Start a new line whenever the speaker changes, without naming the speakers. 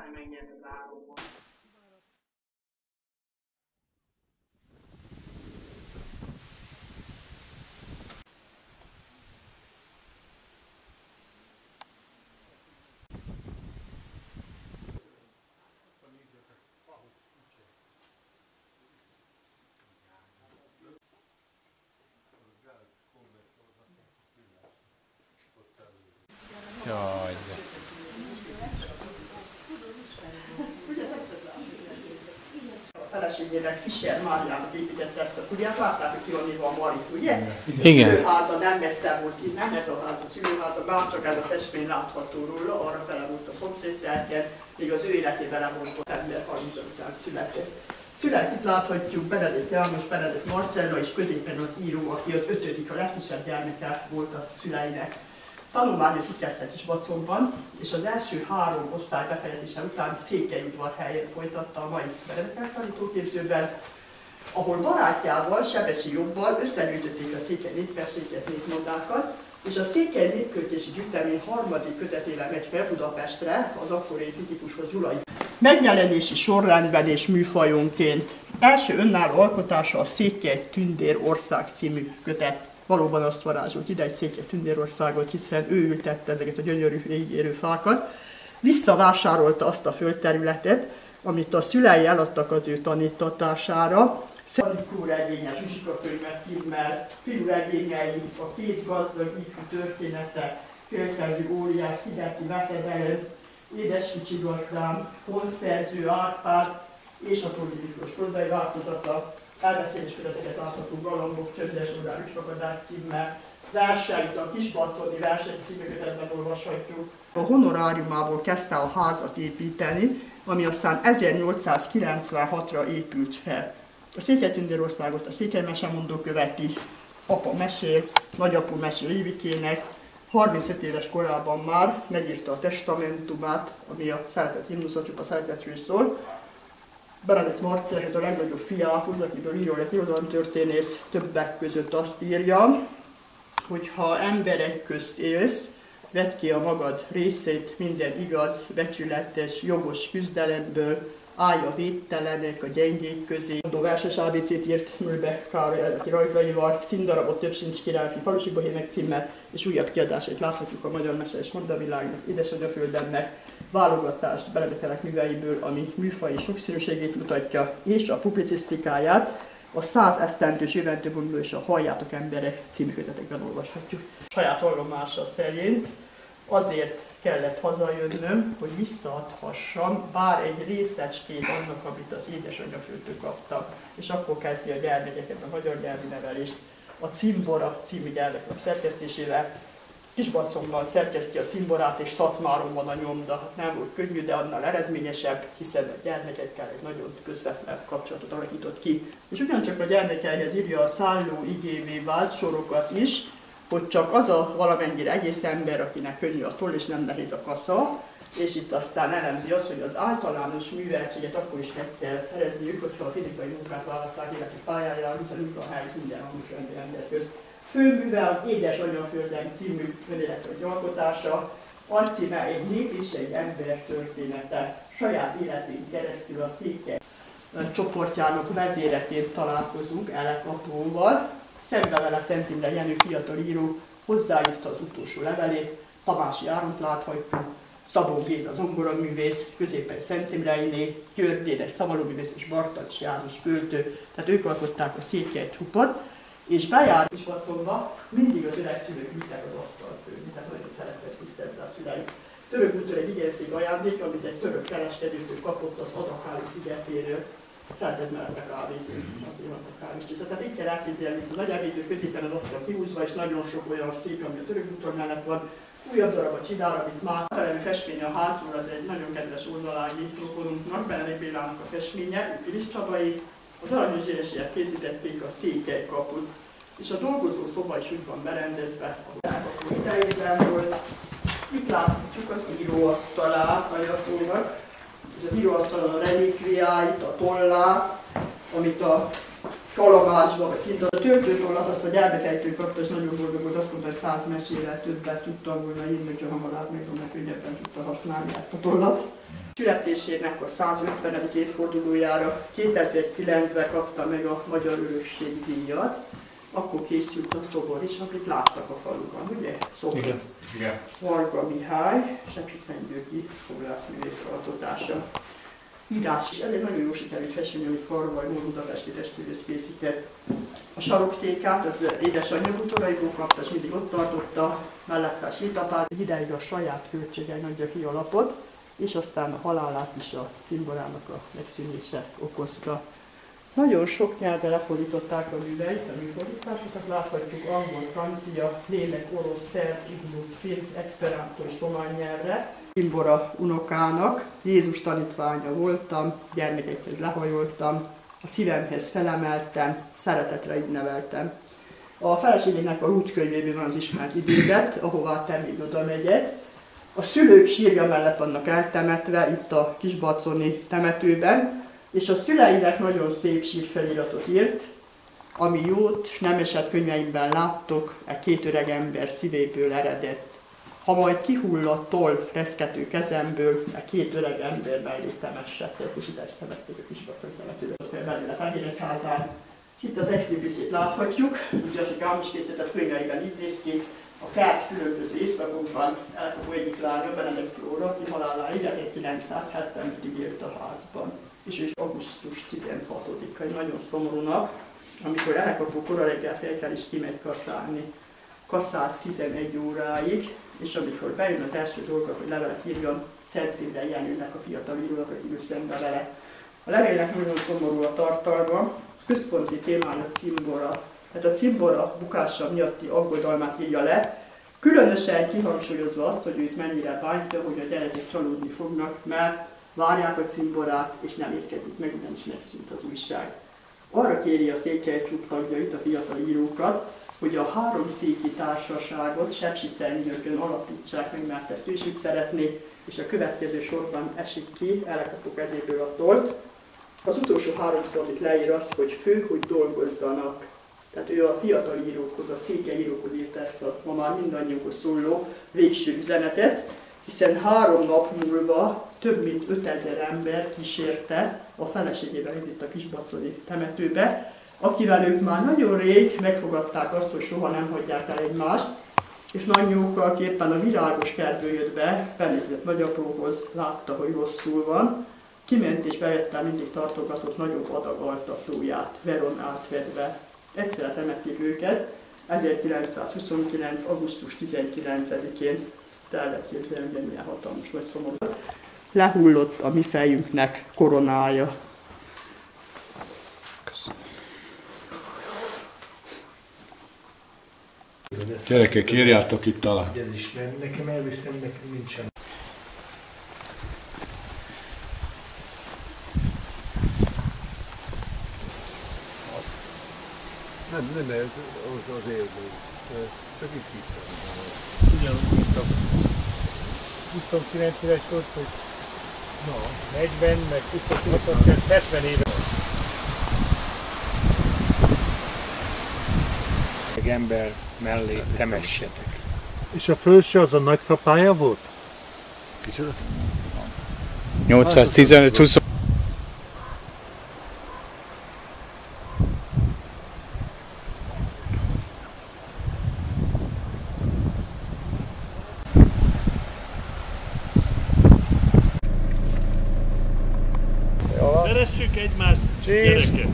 Aztán megnyerte az állóban.
Jaj, de.
A feleségének Fischer Máriának építette ezt a kutyát, láttátok ki, hogy van Marit, ugye?
Igen.
A szülőháza nem messze volt ki, nem ez a ház a szülőháza, már csak ez a festmény látható róla, arra fele volt a szomszédtelken, még az ő életében le volt ott ember 30 után született. Szület itt láthatjuk Benedek János, Benedek Marcella és középen az író, aki az ötödik, a legkisebb gyermeke volt a szüleinek. Tanulmányok itt kezdtek is Baconban, és az első három osztály befejezése után Székelyudvarhelyen folytatta a mai Benedek tanítóképzőben, ahol barátjával, Sebesi Jobbal összegyűjtötték a székely népességet, népmondákat, és a Székely Népköltési Gyűjtemény harmadik kötetével megy fel Budapestre, az akkori kritikushoz Gyulai. Megjelenési sorrendben és műfajonként. Első önálló alkotása a Székely Tündér Ország című kötet. Valóban azt varázsolt ide egy Székely Tündérországot, hiszen ő ültette ezeket a gyönyörű végérő fákat. Visszavásárolta azt a földterületet, amit a szülei eladtak az ő tanítatására, Szanikó regénye, Zsuzsika könyve címmel, fiú regényei, a két gazdag ifjú története, félkelvű óriás, szigeti veszedelem, édes kicsi gazdám, honszerző Árpád és a Miklós prozai változata, elbeszélés köteteket látható galambok, csöndes órán ücsfakadás címmel, verseit, a Kisbaconi verseny című kötetben olvashatjuk. A honoráriumából kezdte a házat építeni, ami aztán 1896-ra épült fel. A Székely Tündérországot a Székely Mesemondó követi, apa mesél, nagyapu mesél Évikének, 35 éves korában már megírta a testamentumát, ami a szeretet himnuszot, a szeretetről szól. Benedek Marcelhez a legnagyobb fiához, akiből író lett irodalomtörténész, többek között azt írja, hogy ha emberek közt élsz, vedd ki a magad részét minden igaz, becsületes, jogos küzdelemből, állj a védtelenek, a gyengék közé. A verses ABC-t írt Műbe Károly eredeti rajzaival, színdarabot több sincs királyfi falusi bohémek címmel, és újabb kiadásait láthatjuk a Magyar Mese és Mondavilágnak, Édesanyaföldemnek, válogatást Benedekelek műveiből, ami műfai sokszínűségét mutatja, és a publicisztikáját, a száz esztendős jövendőből és a Halljátok emberek című kötetekben olvashatjuk. Saját vallomása szerint azért kellett hazajönnöm, hogy visszaadhassam bár egy részecskét annak, amit az édesanyafőtől kaptam. És akkor kezdi a gyermekeket a magyar nyelvi nevelést. A Cimbora című gyermeklap szerkesztésével Kisbacommal szerkeszti a cimborát, és Szatmáron van a nyomda. Hát nem volt könnyű, de annál eredményesebb, hiszen a gyermekekkel egy nagyon közvetlen kapcsolatot alakított ki. És ugyancsak a gyermekeihez írja a szálló igévé vált sorokat is, hogy csak az a valamennyire egész ember, akinek könnyű a toll és nem nehéz a kasza, és itt aztán elemzi azt, hogy az általános műveltséget akkor is meg kell szerezniük, hogyha a fizikai munkát választják életi pályájára, hiszen munkahely minden hangos ember közt. Főműve az Édes Anyaföldem című önéletrajzi alkotása, arcíme egy nép és egy ember története, saját életén keresztül a székely csoportjának vezéreként találkozunk Elek apróval. Szembe vele Szent Imre Jenő fiatal író hozzáírta az utolsó levelét, Tamási Áront láthatjuk, Szabó Géza zongoraművész, középen Szent Imreiné, György Dénes szavalóművész és Bartacs János költő, tehát ők alkották a székely trupot, és bejár is Baconba, mindig az öreg szülők ültek az asztalt főzni, tehát nagyon szeretve tisztelte a szüleik. Török útól egy igen szép ajándék, amit egy török kereskedőtől kapott az Adakáli szigetéről. Szeretett mellette kávézni, azért a kávés. Tehát így kell elképzelni, hogy a nagy ebédő középen az asztal kihúzva, és nagyon sok olyan szép, ami a török úton mellett van, újabb darab a csidár, amit már felelő festménye a házról, az egy nagyon kedves oldalági rokonunknak, Benedek Bélának a festménye, Pilis Csabai, az aranyos gyeresiek készítették a székely kaput, és a dolgozó szoba is úgy van berendezve, a idejében volt. Itt láthatjuk az íróasztalát nagyatónak, és az íróasztalon a relikviáit, a tollát, amit a Kalamácsba, vagy kint. A töltőtollat azt a gyermekejtő kapta, és nagyon boldog volt, azt mondta, hogy száz mesével többet tudtam volna írni, hogyha hamarabb meg mert könnyebben tudta használni ezt a tollat. Születésének a 150. évfordulójára 2009-ben kapta meg a Magyar Örökség díjat, akkor készült a szobor is, amit láttak a faluban, ugye? Szobor.
Igen. Igen.
Varga Mihály, Sepsiszentgyörgyi foglalkozművész alkotása. Írás is, ez egy nagyon jó sikerű festmény, amit Karvaj Mór Budapesti testművész készített. A saroktékát az édesanyja bútoraiból kapta, és mindig ott tartotta, mellette a sétapát. Ideig a saját költségei adja ki a lapot, és aztán a halálát is a cimborának a megszűnése okozta. Nagyon sok nyelvre lefordították a műveit, a műfordításokat láthatjuk angol, francia, német, orosz, szerb, iglu, finn, esperanto és román nyelvre. Cimbora unokának, Jézus tanítványa voltam, gyermekekhez lehajoltam, a szívemhez felemeltem, szeretetre így neveltem. A feleségének a rútkönyvében van az ismert idézet, ahová te még oda megyek. A szülők sírja mellett vannak eltemetve itt a Kisbaconi temetőben, és a szüleinek nagyon szép sírfeliratot írt, ami jót nem esett könyveimben láttok, e két öreg ember szívéből eredett. Ha majd kihull a toll reszkető kezemből, e két öreg ember mellé temessetek, és ide is temették a kisbacon temetőbe, belőle Fehéregyházán. Itt az extribüszét láthatjuk, ugye a Gámos készített könyveiben így néz ki, a kert különböző évszakokban elkapó egyik lánya, Benedek Flóra, aki haláláig 1970-ig élt a házban és ő is augusztus 16-a, nagyon szomorúnak, amikor elkapó kora reggel fel kell is kimegy kaszálni. Kasszál 11 óráig, és amikor bejön az első dolga, hogy levelet írjon, Szent Jenőnek a fiatal írónak, aki ül szembe vele. A levélnek nagyon szomorú a tartalma, központi témája cimbora. Tehát a cimbora bukása miatti aggodalmát írja le, különösen kihangsúlyozva azt, hogy őt mennyire bántja, hogy a gyerekek csalódni fognak, mert várják a cimborát, és nem érkezik meg, ugyanis megszűnt az újság. Arra kéri a székely klub tagjait, a fiatal írókat, hogy a három széki társaságot Sepsi Szernyőkön alapítsák meg, mert ezt is úgy szeretné, és a következő sorban esik ki, elkapok kezéből a tolt. Az utolsó három szó, amit leír az, hogy fő, hogy dolgozzanak. Tehát ő a fiatal írókhoz, a székely írókhoz írta ezt a ma már mindannyiunkhoz szóló végső üzenetet, hiszen három nap múlva több mint 5000 ember kísérte a feleségével itt a Kisbaconi temetőbe, akivel ők már nagyon rég megfogadták azt, hogy soha nem hagyják el egymást, és nagynyókkal éppen a virágos kertből jött be, felnézett nagyapóhoz, látta, hogy rosszul van, kiment és bevette mindig tartogatott nagyobb adag altatóját, Veronát vedve. Egyszer temették őket, 1929. augusztus 19-én el képzelni, hogy milyen hatalmas vagy szomorú lehullott a mi fejünknek koronája.
Gyerekek, írjátok itt alá.
Nekem elviszem, nekem nincsen.
Nem, nem, ez az, az élmény. Csak itt hittem.
Ugyanúgy, mint a 29 éves volt, hogy No, 40, meg 26, 70 éve. Egy ember mellé temessetek.
És a felső az a nagypapája volt?
Kicsoda?
815 20
Szeressük egymást, gyerekek!